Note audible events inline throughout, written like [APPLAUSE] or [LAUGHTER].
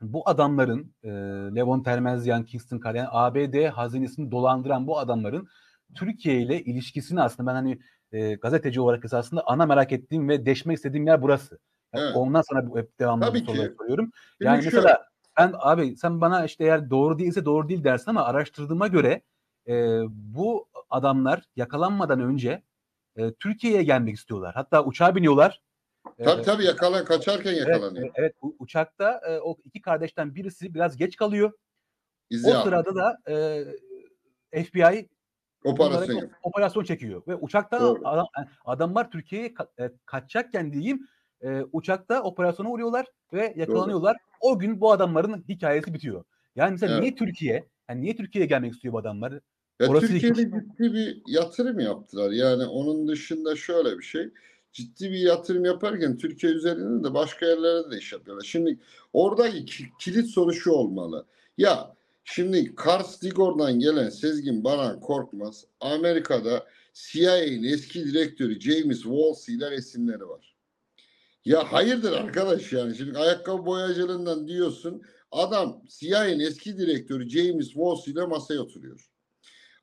bu adamların e, Levon Termezyan, Kingston Carr yani ABD hazinesini dolandıran bu adamların Türkiye ile ilişkisini aslında ben hani e, gazeteci olarak esasında ana merak ettiğim ve deşmek istediğim yer burası. Yani evet. Ondan sonra bu hep devamlı Tabii soruları soruyorum. Yani Benim mesela ben abi sen bana işte eğer doğru değilse doğru değil dersin ama araştırdığıma göre e, bu adamlar yakalanmadan önce e, Türkiye'ye gelmek istiyorlar. Hatta uçağa biniyorlar. Tabii tabii yakalan kaçarken yakalanıyor. Evet, evet uçakta e, o iki kardeşten birisi biraz geç kalıyor. İzi o aldı. sırada da e, FBI operasyon, operasyon çekiyor ve uçakta adam, adamlar Türkiye'ye ka- e, kaçacakken diyeyim e, uçakta operasyona uğruyorlar ve yakalanıyorlar. Doğru. O gün bu adamların hikayesi bitiyor. Yani mesela evet. niye Türkiye? Yani niye Türkiye'ye gelmek istiyor bu adamlar? Ya Orası Türkiye'de hiç... ciddi bir yatırım yaptılar. Yani onun dışında şöyle bir şey. Ciddi bir yatırım yaparken Türkiye üzerinde de başka yerlere de iş yapıyorlar. Şimdi oradaki kilit soru şu olmalı. Ya şimdi Kars Digor'dan gelen Sezgin Baran Korkmaz Amerika'da CIA'nin eski direktörü James Wolsey ile resimleri var. Ya hayırdır arkadaş yani şimdi ayakkabı boyacılığından diyorsun adam CIA'nin eski direktörü James Wolsey ile masaya oturuyor.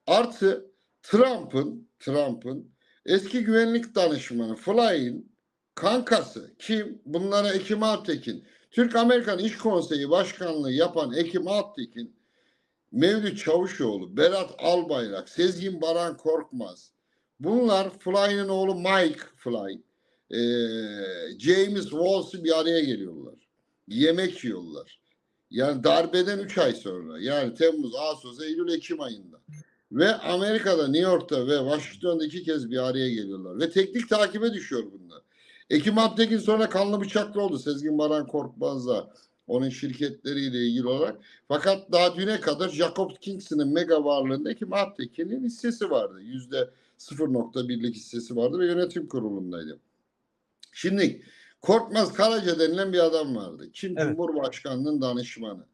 Artı Trump'ın Trump'ın eski güvenlik danışmanı Fly'in kankası kim? Bunlara Ekim Altekin. Türk-Amerikan İş Konseyi Başkanlığı yapan Ekim Altekin, Mevlüt Çavuşoğlu, Berat Albayrak, Sezgin Baran Korkmaz. Bunlar Fly'nin oğlu Mike Fly, e, James Walls'u bir araya geliyorlar. Yemek yiyorlar. Yani darbeden 3 ay sonra. Yani Temmuz, Ağustos, Eylül, Ekim ayında. Ve Amerika'da, New York'ta ve Washington'da iki kez bir araya geliyorlar. Ve teknik takibe düşüyor bunlar. Ekim Alptekin sonra kanlı bıçaklı oldu. Sezgin Baran Korkmaz'la onun şirketleriyle ilgili olarak. Fakat daha düne kadar Jacob Kingston'ın mega varlığında Ekim Alptekin'in hissesi vardı. Yüzde 0.1'lik hissesi vardı ve yönetim kurulundaydı. Şimdi Korkmaz Karaca denilen bir adam vardı. Kim evet. Cumhurbaşkanlığının danışmanı.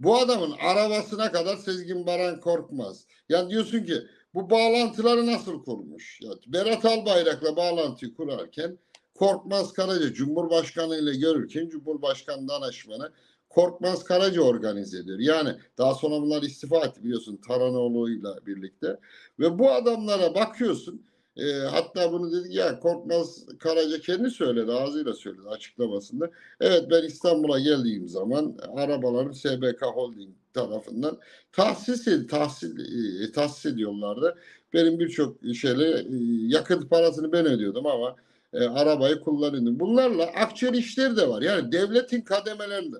Bu adamın arabasına kadar Sezgin Baran Korkmaz. Yani diyorsun ki bu bağlantıları nasıl kurmuş? Ya, Berat Albayrak'la bağlantıyı kurarken Korkmaz Karaca Cumhurbaşkanı ile görürken Cumhurbaşkanı danışmanı Korkmaz Karaca organize ediyor. Yani daha sonra bunlar istifa etti biliyorsun Taranoğlu'yla birlikte. Ve bu adamlara bakıyorsun e, hatta bunu dedi ya Korkmaz Karaca kendi söyledi ağzıyla söyledi açıklamasında. Evet ben İstanbul'a geldiğim zaman arabalarım SBK Holding tarafından tahsis, tahsil, e, tahsis ediyorlardı. Benim birçok şeyle e, yakıt parasını ben ödüyordum ama e, arabayı kullanıyordum. Bunlarla akçeli işleri de var. Yani devletin kademelerinde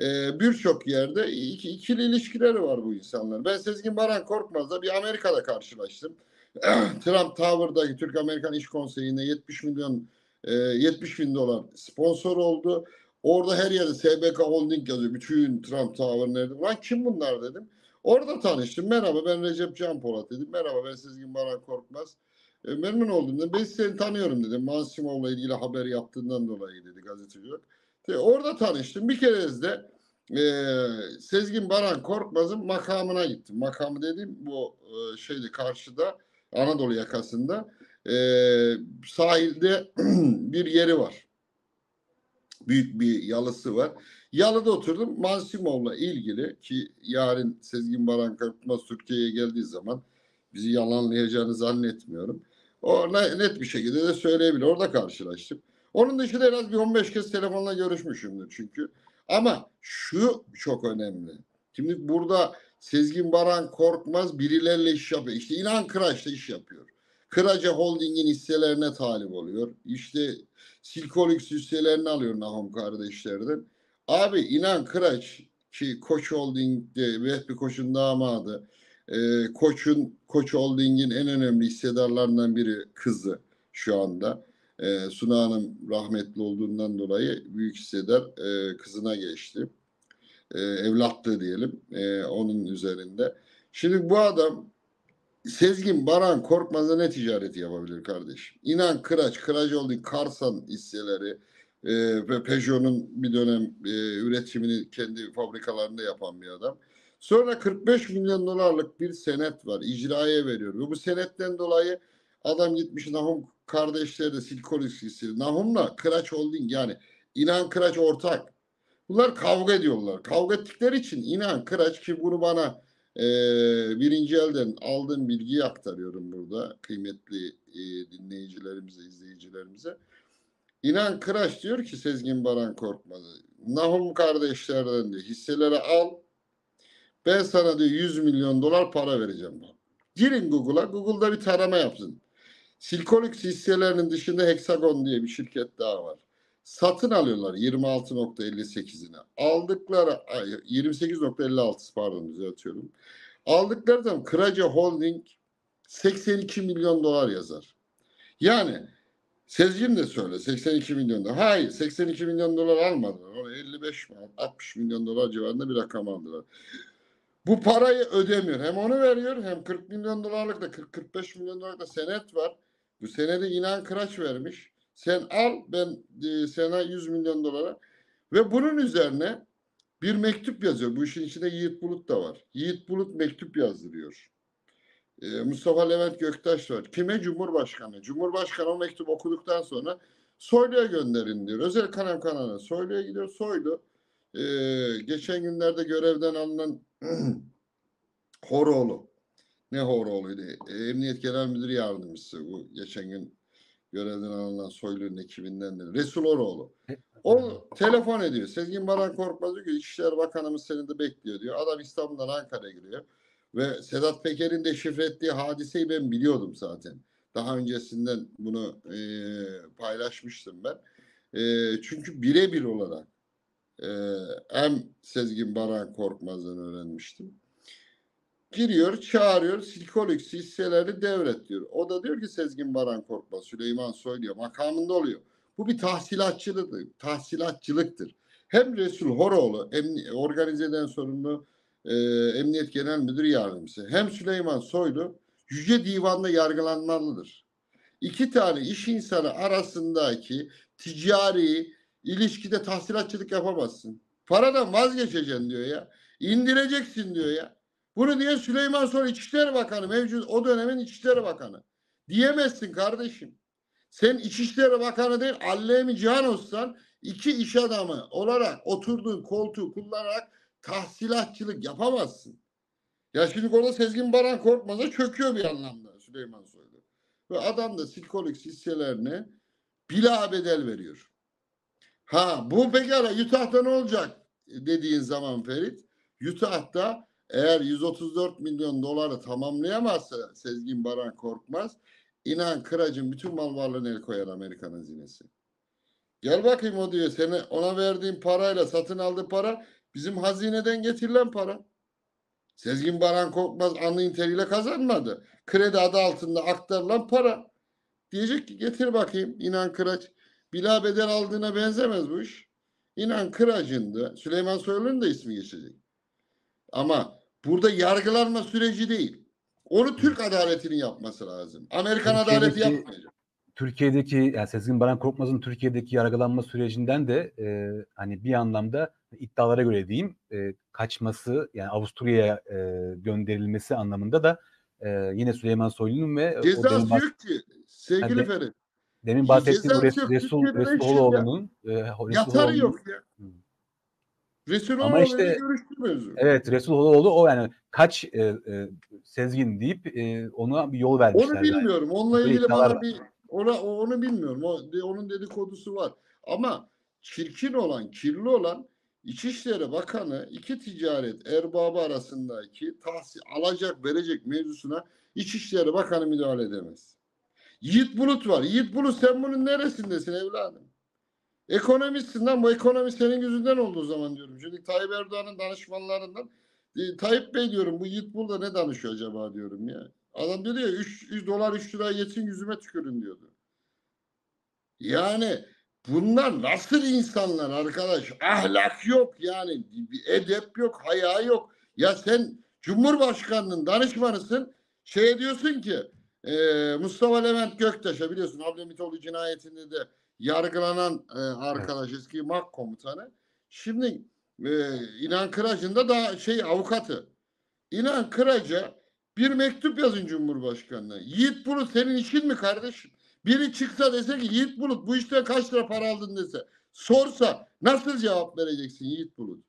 e, birçok yerde iki, ikili ilişkileri var bu insanlar. Ben Sezgin Baran Korkmaz'la bir Amerika'da karşılaştım. [CLEARS THROAT] Trump Tower'daki Türk Amerikan İş Konseyi'ne 70 milyon e, 70 bin dolar sponsor oldu. Orada her yerde SBK Holding yazıyor. Bütün Trump Tower nerede? Lan kim bunlar dedim. Orada tanıştım. Merhaba ben Recep Can Polat dedim. Merhaba ben Sezgin Baran Korkmaz. E, memnun oldum dedim. Ben seni tanıyorum dedim. Mansimov'la ilgili haber yaptığından dolayı dedi gazeteci olarak. E, orada tanıştım. Bir kere de e, Sezgin Baran Korkmaz'ın makamına gittim. Makamı dedim bu e, şeydi karşıda Anadolu yakasında e, sahilde [CLEARS THROAT] bir yeri var. Büyük bir yalısı var. Yalıda oturdum. Mansimov'la ilgili ki yarın Sezgin Baran Korkmaz Türkiye'ye geldiği zaman bizi yalanlayacağını zannetmiyorum. O net bir şekilde de söyleyebilir. Orada karşılaştım. Onun dışında en az bir 15 kez telefonla görüşmüşümdür çünkü. Ama şu çok önemli. Şimdi burada Sezgin Baran Korkmaz birileriyle iş yapıyor. İşte İnan Kıraç'ta iş yapıyor. Kıraca Holding'in hisselerine talip oluyor. İşte Silkolux hisselerini alıyor Nahum kardeşlerden. Abi İnan Kıraç ki Koç Holding'de Vehbi Koç'un damadı. E, Koç'un Koç Holding'in en önemli hissedarlarından biri kızı şu anda. E, Suna Hanım rahmetli olduğundan dolayı büyük hissedar e, kızına geçti e, evlatlığı diyelim e, onun üzerinde. Şimdi bu adam Sezgin Baran Korkmaz'a ne ticareti yapabilir kardeşim? İnan Kıraç, Kıraç Holding, Karsan hisseleri e, ve Peugeot'un bir dönem e, üretimini kendi fabrikalarında yapan bir adam. Sonra 45 milyon dolarlık bir senet var. icraya veriyor. Ve bu senetten dolayı adam gitmiş Nahum kardeşleri de Silkolis hissesi. Nahum'la Kıraç Holding yani İnan Kıraç ortak. Bunlar kavga ediyorlar. Kavga ettikleri için inan Kıraç ki bunu bana e, birinci elden aldığım bilgiyi aktarıyorum burada kıymetli e, dinleyicilerimize, izleyicilerimize. İnan Kıraç diyor ki Sezgin Baran Korkmaz'ı Nahum kardeşlerden diyor hisseleri al ben sana diyor 100 milyon dolar para vereceğim. Girin Google'a. Google'da bir tarama yapsın. Silkolux hisselerinin dışında Hexagon diye bir şirket daha var. Satın alıyorlar 26.58'ine. Aldıkları ay, 28.56 pardon düzeltiyorum. Aldıkları zaman Kıraca Holding 82 milyon dolar yazar. Yani Sezgin de söyle 82 milyon dolar. Hayır 82 milyon dolar almadılar. Onu 55 mi 60 milyon dolar civarında bir rakam aldılar. Bu parayı ödemiyor. Hem onu veriyor hem 40 milyon dolarlık da 40-45 milyon dolarlık da senet var. Bu senedi inan Kıraç vermiş. Sen al ben e, sana 100 milyon dolara ve bunun üzerine bir mektup yazıyor. Bu işin içinde Yiğit Bulut da var. Yiğit Bulut mektup yazdırıyor. E, Mustafa Levent Göktaş var. Kime? Cumhurbaşkanı. Cumhurbaşkanı o mektubu okuduktan sonra Soylu'ya gönderin diyor. Özel kalem kanalına Soylu'ya gidiyor. Soylu e, geçen günlerde görevden alınan [CLEARS THROAT] Horoğlu. Ne Horoğlu'ydu? Emniyet Genel Müdür Yardımcısı. Bu geçen gün görevden alınan Soylu'nun ekibinden Resul Oroğlu. O telefon ediyor. Sezgin Baran Korkmaz diyor ki İçişleri Bakanımız seni de bekliyor diyor. Adam İstanbul'dan Ankara'ya giriyor. Ve Sedat Peker'in de şifre ettiği hadiseyi ben biliyordum zaten. Daha öncesinden bunu e, paylaşmıştım ben. E, çünkü birebir olarak e, hem Sezgin Baran Korkmaz'dan öğrenmiştim. Giriyor, çağırıyor, Silkolux hisseleri devret diyor. O da diyor ki Sezgin Baran Korkmaz, Süleyman Soylu'ya makamında oluyor. Bu bir tahsilatçılıktır. tahsilatçılıktır. Hem Resul Horoğlu, emni, organizeden sorumlu e, Emniyet Genel Müdür Yardımcısı, hem Süleyman Soylu Yüce Divan'da yargılanmalıdır. İki tane iş insanı arasındaki ticari ilişkide tahsilatçılık yapamazsın. Paradan vazgeçeceksin diyor ya. İndireceksin diyor ya. Bunu diye Süleyman Soylu İçişleri Bakanı mevcut o dönemin İçişleri Bakanı. Diyemezsin kardeşim. Sen İçişleri Bakanı değil Allemi Cihan olsan iki iş adamı olarak oturduğun koltuğu kullanarak tahsilatçılık yapamazsın. Ya şimdi orada Sezgin Baran Korkmaz'a çöküyor bir anlamda Süleyman Soylu. Ve adam da Silkolux hisselerini bila bedel veriyor. Ha bu pekala Utah'ta ne olacak dediğin zaman Ferit, Utah'ta eğer 134 milyon doları tamamlayamazsa Sezgin Baran Korkmaz, inan Kırac'ın bütün mal varlığını el koyar Amerikan hazinesi. Gel bakayım o diyor, seni ona verdiğin parayla satın aldığı para bizim hazineden getirilen para. Sezgin Baran Korkmaz alnı teriyle kazanmadı. Kredi adı altında aktarılan para. Diyecek ki getir bakayım inan Kıraç. Bila bedel aldığına benzemez bu iş. İnan Kırac'ın da Süleyman Soylu'nun da ismi geçecek. Ama burada yargılanma süreci değil. Onu Türk adaletinin yapması lazım. Amerikan adaleti yapmayacak. Türkiye'deki yani Sezgin Baran Korkmaz'ın Türkiye'deki yargılanma sürecinden de e, hani bir anlamda iddialara göre diyeyim e, kaçması yani Avusturya'ya e, gönderilmesi anlamında da e, yine Süleyman Soylu'nun ve cezası yok ki sevgili Yani de- Ferit. demin bahsettiğim. Resul beş Resuloğlu'nun e, Yatarı yok ya. Hı. Resul Ama işte- görüştürmüyoruz. Evet Resuloğlu o yani kaç e, e, Sezgin deyip e, ona bir yol vermişler. Onu yani. bilmiyorum. Onunla Böyle ilgili bana var. bir ona, onu bilmiyorum. O, onun dedikodusu var. Ama çirkin olan, kirli olan İçişleri Bakanı iki ticaret erbabı arasındaki tahsil alacak verecek mevzusuna İçişleri Bakanı müdahale edemez. Yiğit Bulut var. Yiğit Bulut sen bunun neresindesin evladım? Ekonomistsin lan bu ekonomi senin yüzünden oldu zaman diyorum. Çünkü Tayyip Erdoğan'ın danışmanlarından e, Tayyip Bey diyorum bu Yiğit Bulut da ne danışıyor acaba diyorum ya. Adam diyordu ya 3, 3 dolar 3 lira yetin yüzüme tükürün diyordu. Yani bunlar nasıl insanlar arkadaş? Ahlak yok yani edep yok, haya yok. Ya sen Cumhurbaşkanının danışmanısın şey diyorsun ki e, Mustafa Levent Göktaş'a biliyorsun Abdülhamitoğlu cinayetinde de yargılanan e, arkadaş eski MAK komutanı. Şimdi e, İnan Kırac'ın da daha şey avukatı. İnan Kıraç'a bir mektup yazın Cumhurbaşkanı'na. Yiğit Bulut senin işin mi kardeşim? Biri çıksa dese ki Yiğit Bulut bu işten kaç lira para aldın dese. sorsa nasıl cevap vereceksin Yiğit Bulut?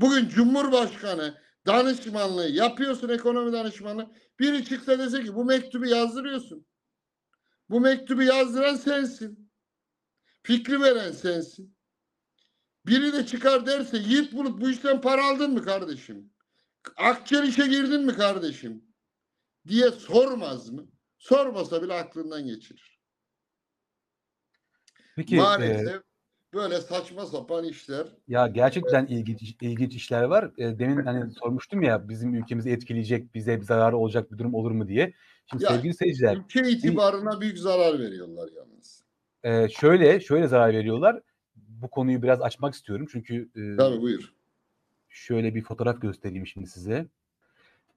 Bugün Cumhurbaşkanı danışmanlığı yapıyorsun ekonomi danışmanlığı. Biri çıksa dese ki bu mektubu yazdırıyorsun. Bu mektubu yazdıran sensin. Fikri veren sensin. Biri de çıkar derse Yiğit Bulut bu işten para aldın mı kardeşim? Akçel işe girdin mi kardeşim? Diye sormaz mı? Sormasa bile aklından geçirir. Peki e, Maalesef böyle saçma sapan işler ya gerçekten ilginç ilginç işler var. E, demin hani sormuştum ya bizim ülkemizi etkileyecek, bize bir zararı olacak bir durum olur mu diye. Şimdi Ya, sevgili seyirciler, ülke itibarına büyük zarar veriyorlar yalnız. E, şöyle şöyle zarar veriyorlar. Bu konuyu biraz açmak istiyorum çünkü e, Tabii buyur. şöyle bir fotoğraf göstereyim şimdi size.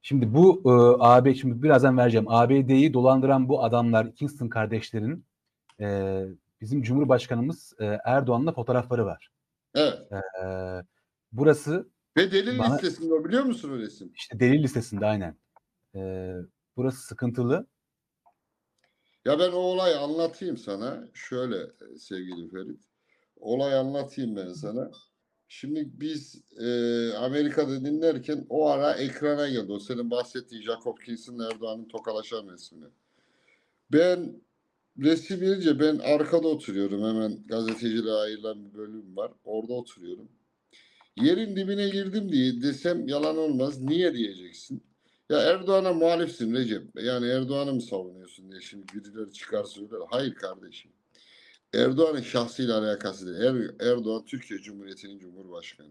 Şimdi bu e, AB şimdi birazdan vereceğim. ABD'yi dolandıran bu adamlar Kingston kardeşlerin e, bizim Cumhurbaşkanımız e, Erdoğan'la fotoğrafları var. Evet. E, burası Ve delil Bana- listesinde biliyor musun o resim? işte delil listesinde aynen. E, burası sıkıntılı. Ya ben o olayı anlatayım sana. Şöyle e, sevgili Ferit. Olay anlatayım ben sana. Şimdi biz e, Amerika'da dinlerken o ara ekrana geldi. O senin bahsettiğin Jacob Kings'in Erdoğan'ın tokalaşan resmini. Ben resim gelince ben arkada oturuyorum. Hemen gazeteciliğe ayrılan bir bölüm var. Orada oturuyorum. Yerin dibine girdim diye desem yalan olmaz. Niye diyeceksin? Ya Erdoğan'a muhalifsin Recep. Yani Erdoğan'ı mı savunuyorsun diye şimdi birileri çıkar söyler. Hayır kardeşim. Erdoğan'ın şahsıyla alakası değil. Er- Erdoğan Türkiye Cumhuriyeti'nin Cumhurbaşkanı.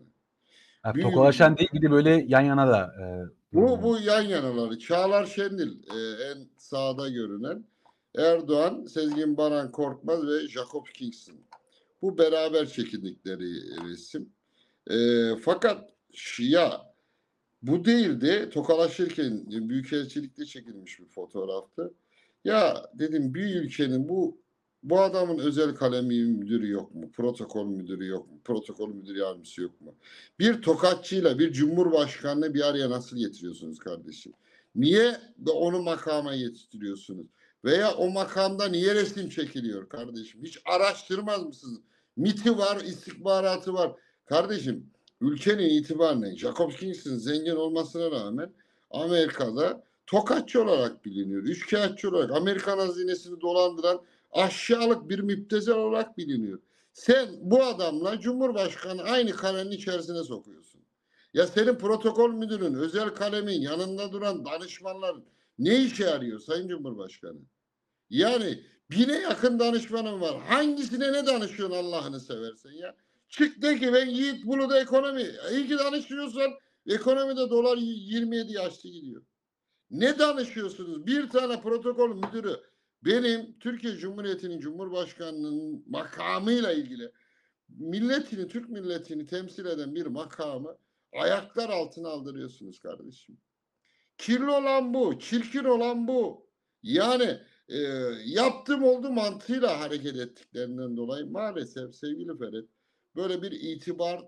Yani tokalaşan değil bir de böyle yan yana da. E, Bu bu yan yanaları. Çağlar Şendil e, en sağda görünen. Erdoğan, Sezgin Baran Korkmaz ve Jacob Kingston. Bu beraber çekildikleri resim. E, fakat ya bu değil de tokalaşırken Büyükelçilikte çekilmiş bir fotoğraftı. Ya dedim bir ülkenin bu bu adamın özel kalemi müdürü yok mu? Protokol müdürü yok mu? Protokol müdür yardımcısı yok mu? Bir tokatçıyla bir cumhurbaşkanını bir araya nasıl getiriyorsunuz kardeşim? Niye de onu makama yetiştiriyorsunuz? Veya o makamda niye resim çekiliyor kardeşim? Hiç araştırmaz mısınız? MIT'i var, istihbaratı var. Kardeşim ülkenin itibarı ne? Jacob Kingston zengin olmasına rağmen Amerika'da tokatçı olarak biliniyor. Üçkağıtçı olarak Amerikan hazinesini dolandıran aşağılık bir müptezel olarak biliniyor. Sen bu adamla Cumhurbaşkanı aynı kalemin içerisine sokuyorsun. Ya senin protokol müdürün, özel kalemin, yanında duran danışmanların ne işe yarıyor Sayın Cumhurbaşkanı? Yani bine yakın danışmanın var. Hangisine ne danışıyorsun Allah'ını seversen ya? Çık de ki ben Yiğit Bulu'da ekonomi. İyi ki danışıyorsan ekonomide dolar 27 yaşlı gidiyor. Ne danışıyorsunuz? Bir tane protokol müdürü benim Türkiye Cumhuriyeti'nin Cumhurbaşkanlığının makamıyla ilgili milletini, Türk milletini temsil eden bir makamı ayaklar altına aldırıyorsunuz kardeşim. Kirli olan bu, çirkin olan bu. Yani e, yaptım oldu mantığıyla hareket ettiklerinden dolayı maalesef sevgili Ferit böyle bir itibar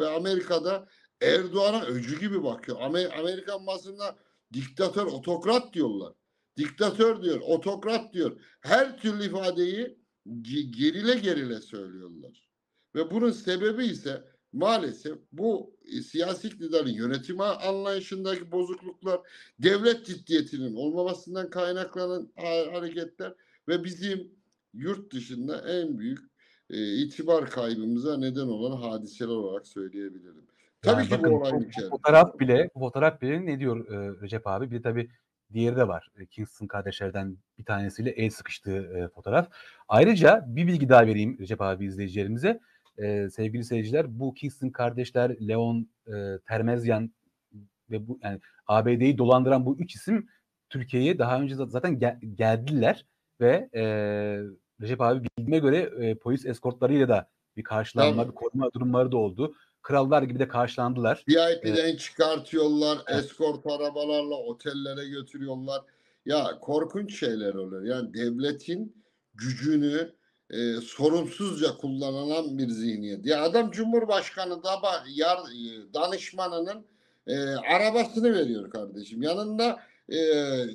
ve Amerika'da Erdoğan'a öcü gibi bakıyor. Amer- Amerikan basında diktatör, otokrat diyorlar. Diktatör diyor, otokrat diyor. Her türlü ifadeyi ge- gerile gerile söylüyorlar. Ve bunun sebebi ise maalesef bu e, siyasi iktidarın yönetimi anlayışındaki bozukluklar, devlet ciddiyetinin olmamasından kaynaklanan ha- hareketler ve bizim yurt dışında en büyük e, itibar kaybımıza neden olan hadiseler olarak söyleyebilirim. Tabii Yani ki bakın, bu olay bu fotoğraf bile bu fotoğraf bile ne diyor e, Recep abi? Bir de tabii diğeri de var. E, Kingston kardeşlerden bir tanesiyle el sıkıştığı e, fotoğraf. Ayrıca bir bilgi daha vereyim Recep abi izleyicilerimize. E, sevgili seyirciler bu Kingston kardeşler Leon e, Termezyan ve bu yani ABD'yi dolandıran bu üç isim Türkiye'ye daha önce zaten gel- geldiler ve e, Recep abi bildiğime göre e, polis eskortlarıyla da bir karşılanma, Tabii. bir koruma durumları da oldu. Krallar gibi de karşılandılar. VIP'den çıkartıyorlar, eskort arabalarla otellere götürüyorlar. Ya korkunç şeyler oluyor. Yani devletin gücünü e, sorumsuzca kullanılan bir zihniyet. Ya adam Cumhurbaşkanı da yar, danışmanının e, arabasını veriyor kardeşim. Yanında e,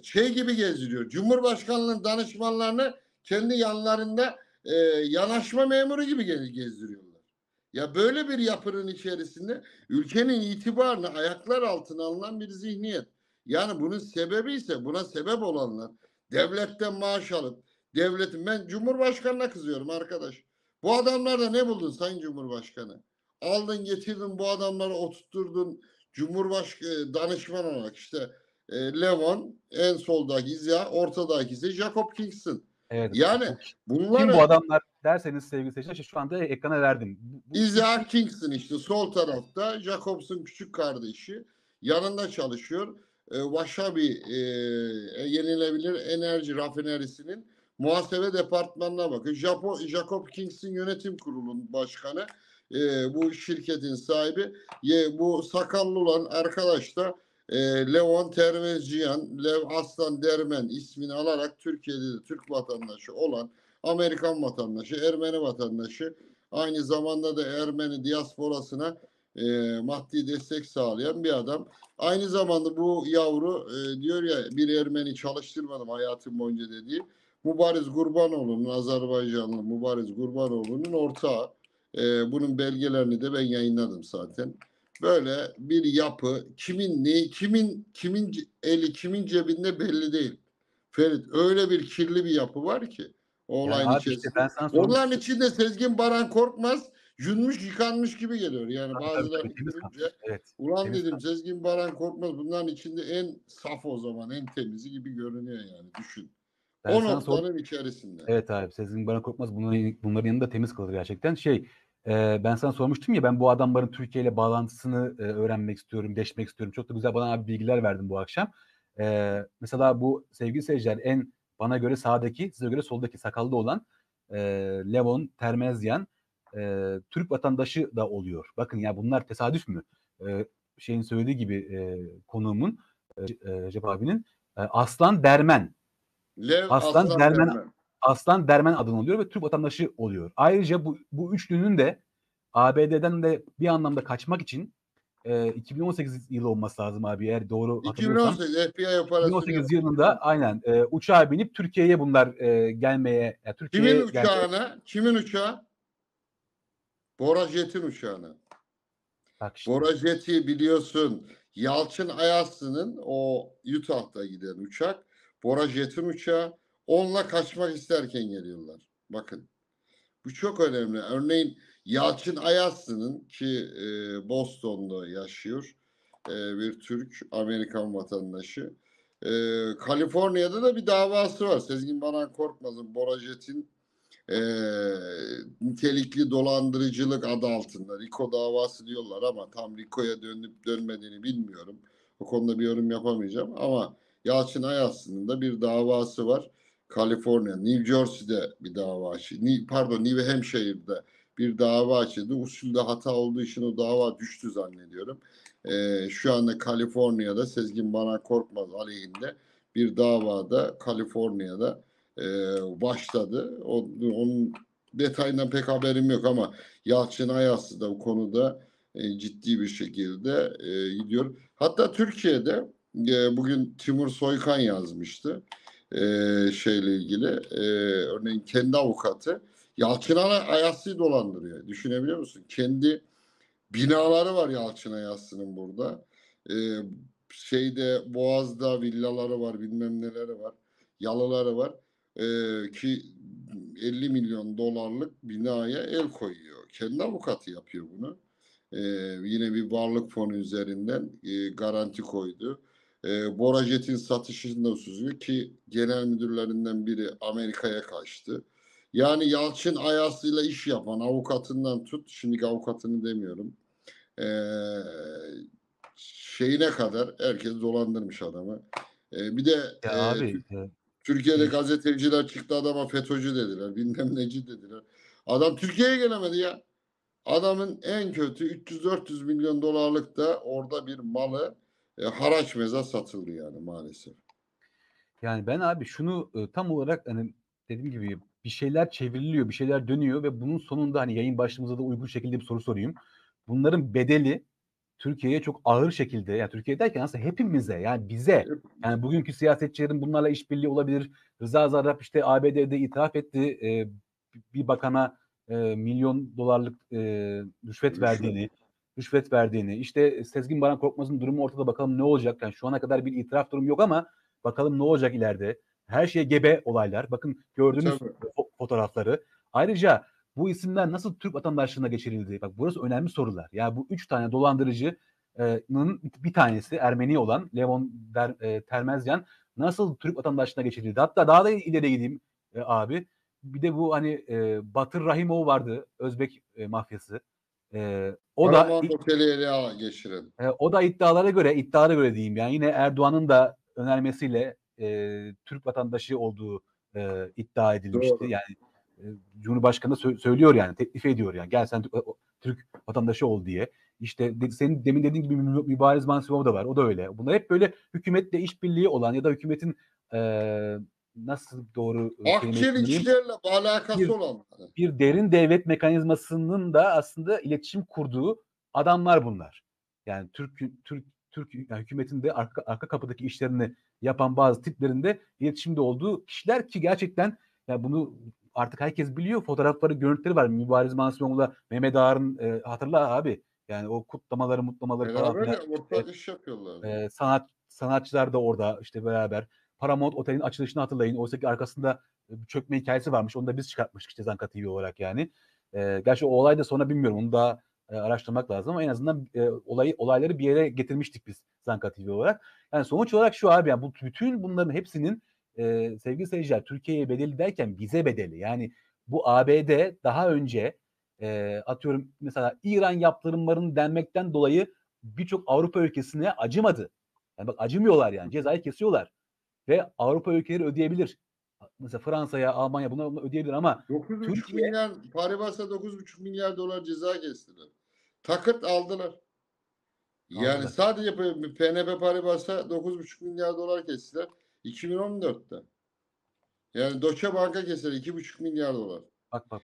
şey gibi gezdiriyor. Cumhurbaşkanlığının danışmanlarını kendi yanlarında e, yanaşma memuru gibi ge- gezdiriyorlar. Ya böyle bir yapının içerisinde ülkenin itibarını ayaklar altına alınan bir zihniyet. Yani bunun sebebi ise buna sebep olanlar devletten maaş alıp devletin ben Cumhurbaşkanına kızıyorum arkadaş. Bu adamlarda ne buldun Sayın Cumhurbaşkanı? Aldın getirdin bu adamları oturtturdun Cumhurbaşkanı danışman olarak işte e, Levon en soldaki İzya ortadaki ise Jacob Kingston. Evet. Yani Kim Bunları bu adamlar derseniz sevgili seyirciler işte şu anda ekrana verdim. Isaac Kingston işte sol tarafta Jacobs'un küçük kardeşi yanında çalışıyor. E, Wasabi e, yenilebilir enerji rafinerisinin muhasebe departmanına bakıyor. Japo, Jacob Kingston yönetim kurulunun başkanı. E, bu şirketin sahibi. Ye, bu sakallı olan arkadaş da e, Levon Tervezciyan, Lev Aslan Dermen ismini alarak Türkiye'de de Türk vatandaşı olan Amerikan vatandaşı, Ermeni vatandaşı aynı zamanda da Ermeni diasporasına e, maddi destek sağlayan bir adam. Aynı zamanda bu yavru e, diyor ya bir Ermeni çalıştırmadım hayatım boyunca dediği Mubariz Gurbanoğlu'nun Azerbaycanlı Mubariz Gurbanoğlu'nun ortağı. E, bunun belgelerini de ben yayınladım zaten. Böyle bir yapı kimin ne kimin kimin eli kimin cebinde belli değil. Ferit öyle bir kirli bir yapı var ki o olayın içerisinde. işte ben sana. Onların içinde Sezgin Baran Korkmaz yunmuş yıkanmış gibi geliyor. Yani bazıları görünce. Evet. ulan temiz dedim. Sezgin Baran Korkmaz bunların içinde en saf o zaman en temizi gibi görünüyor yani düşün. Ben o sana sor- noktanın içerisinde. Evet abi Sezgin Baran Korkmaz bunların, bunların yanında temiz kalır gerçekten. Şey ben sana sormuştum ya ben bu adamların Türkiye ile bağlantısını e, öğrenmek istiyorum, deşmek istiyorum. Çok da güzel bana abi bilgiler verdin bu akşam. E, mesela bu sevgili seyirciler en bana göre sağdaki, size göre soldaki sakallı olan e, Levon Termezyan e, Türk vatandaşı da oluyor. Bakın ya bunlar tesadüf mü? E, şeyin söylediği gibi e, konuğumun e, Recep abinin e, Aslan Dermen Lev Aslan Aslan, Dermen- Dermen. Aslan Dermen adını oluyor ve Türk vatandaşı oluyor. Ayrıca bu, bu üçlünün de ABD'den de bir anlamda kaçmak için e, 2018 yılı olması lazım abi eğer doğru hatırlıyorsam. 2018 FBI operasyonu 2018 yılında aynen e, uçağa binip Türkiye'ye bunlar e, gelmeye, yani Türkiye'ye Kimin gelmeye- uçağına? Kimin uçağı? Bora Jet'in uçağına. Bak işte. Bora Jet'i biliyorsun. Yalçın Ayaslı'nın o Utah'ta giden uçak. Bora Jet'in uçağı. Onunla kaçmak isterken geliyorlar. Bakın. Bu çok önemli. Örneğin Yalçın Ayaslı'nın ki e, Boston'da yaşıyor. e, bir Türk Amerikan vatandaşı. E, Kaliforniya'da da bir davası var. Sezgin Baran Korkmaz'ın Bora Jet'in e, nitelikli dolandırıcılık adı altında Rico davası diyorlar ama tam Rico'ya dönüp dönmediğini bilmiyorum. O konuda bir yorum yapamayacağım ama Yalçın Ayaslı'nın da bir davası var. Kaliforniya, New Jersey'de bir dava açıldı. Pardon, New Hampshire'de bir dava açıldı. Usulde hata olduğu için o dava düştü zannediyorum. Ee, şu anda Kaliforniya'da Sezgin Baran Korkmaz aleyhinde bir davada Kaliforniya'da e, başladı. O, onun detayından pek haberim yok ama Yalçın Ayaslı da bu konuda e, ciddi bir şekilde e, gidiyor. Hatta Türkiye'de e, bugün Timur Soykan yazmıştı e, şeyle ilgili. E, örneğin kendi avukatı Yalçın Ayaslı'yı dolandırıyor. Düşünebiliyor musun? Kendi binaları var Yalçın Ayaslı'nın burada. E, şeyde Boğaz'da villaları var, bilmem neleri var. Yalıları var. E, ki 50 milyon dolarlık binaya el koyuyor. Kendi avukatı yapıyor bunu. E, yine bir varlık fonu üzerinden e, garanti koydu. E, Bora Jet'in satışında süzüyor ki genel müdürlerinden biri Amerika'ya kaçtı. Yani Yalçın Ayaslı'yla iş yapan avukatından tut, şimdiki avukatını demiyorum. E, şeyine kadar herkes dolandırmış adamı. E, bir de Ya e, abi Türkiye'de Evet. gazeteciler çıktı adama FETÖ'cü dediler. Bilmem neci dediler. Adam Türkiye'ye gelemedi ya. Adamın en kötü 300-400 milyon dolarlık da orada bir malı e, haraç meza satıldı yani maalesef. Yani ben abi şunu e, tam olarak hani dediğim gibi bir şeyler çevriliyor, bir şeyler dönüyor ve bunun sonunda hani yayın başlığımıza da uygun şekilde bir soru sorayım. Bunların bedeli Türkiye'ye çok ağır şekilde yani Türkiye derken aslında hepimize yani bize yani bugünkü siyasetçilerin bunlarla işbirliği olabilir. Rıza Zarrab işte ABD'de itiraf etti. E, bir bakana e, milyon dolarlık e, rüşvet Rüşvet. verdiğini, rüşvet verdiğini, işte Sezgin Baran Korkmaz'ın durumu ortada bakalım ne olacak. Yani şu ana kadar bir itiraf durum yok ama bakalım ne olacak ileride. Her şeye gebe olaylar. Bakın gördüğünüz Tabii. fo- fotoğrafları. Ayrıca bu isimler nasıl Türk vatandaşlığına geçirildi? Bak burası önemli sorular. Yani bu üç tane dolandırıcının bir tanesi Ermeni olan Levon Der, e, Termezyan nasıl Türk vatandaşlığına geçirildi? Hatta daha da ileri gideyim e, abi. Bir de bu hani e, Batır Rahimov vardı Özbek e, mafyası. E, o da Paramount Oteli ele geçirin. e, o da iddialara göre, iddialara göre diyeyim yani yine Erdoğan'ın da önermesiyle e, Türk vatandaşı olduğu e, iddia edilmişti. Doğru. Yani e, Cumhurbaşkanı da sö- söylüyor yani, teklif ediyor yani. Gel sen Türk, Türk vatandaşı ol diye. İşte de- senin demin dediğin gibi Mü- Mübariz Mansumov da var. O da öyle. Bunlar hep böyle hükümetle işbirliği olan ya da hükümetin e, nasıl doğru e, kelimeyi Akçeli kullanayım? kişilerle alakası Bir- olan. bir derin devlet mekanizmasının da aslında iletişim kurduğu adamlar bunlar. Yani Türk Türk Türk yani hükümetin de arka, arka kapıdaki işlerini yapan bazı tiplerinde iletişimde olduğu kişiler ki gerçekten ya bunu artık herkes biliyor. Fotoğrafları, görüntüleri var. Mübariz Mansumov'la Mehmet Ağar'ın e, hatırla abi. Yani o kutlamaları, mutlamaları falan Beraber filan. ya, ortak iş yapıyorlar. Ee, sanat sanatçılar da orada işte beraber. Paramount Otel'in açılışını hatırlayın. Oysa ki arkasında e, bir çökme hikayesi varmış. Onu da biz çıkartmıştık işte Zanka TV olarak yani. Ee, gerçi o olay da sonra bilmiyorum. Onu da e, araştırmak lazım ama en azından e, olayı olayları bir yere getirmiştik biz Zanka TV olarak. Yani sonuç olarak şu abi yani bu bütün bunların hepsinin e, sevgili seyirciler Türkiye'ye bedeli derken bize bedeli. Yani bu ABD daha önce e, atıyorum mesela İran yaptırımlarının denmekten dolayı birçok Avrupa ülkesine acımadı. Yani bak acımıyorlar yani cezayı kesiyorlar. Ve Avrupa ülkeleri ödeyebilir. Mesela Fransa'ya, Almanya bunlar ödeyebilir ama 9,5 Türkiye- milyar Paribas'a 9,5 milyar dolar ceza kestiler. Takırt aldılar. Yani Aldılar. sadece P- PNP Paribas'a 9,5 milyar dolar kestiler 2014'te. Yani Deutsche Bank'a kestiler 2,5 milyar dolar. bak bak